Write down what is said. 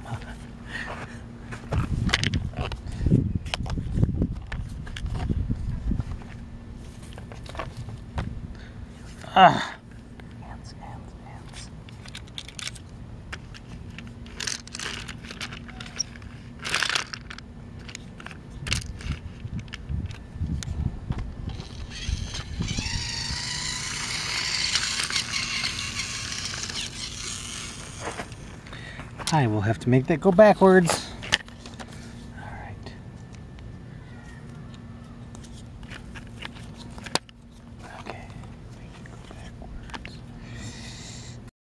Come. Ah. I will have to make that go backwards.